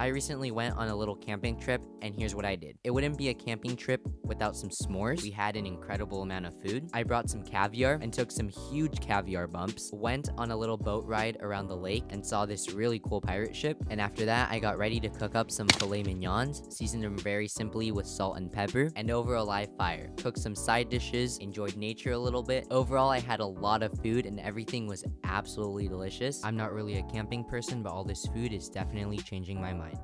I recently went on a little camping trip, and here's what I did. It wouldn't be a camping trip without some s'mores. We had an incredible amount of food. I brought some caviar and took some huge caviar bumps, went on a little boat ride around the lake, and saw this really cool pirate ship. And after that, I got ready to cook up some filet mignons, seasoned them very simply with salt and pepper, and over a live fire. Cooked some side dishes, enjoyed nature a little bit. Overall, I had a lot of food, and everything was absolutely delicious. I'm not really a camping person, but all this food is definitely changing my mind mind.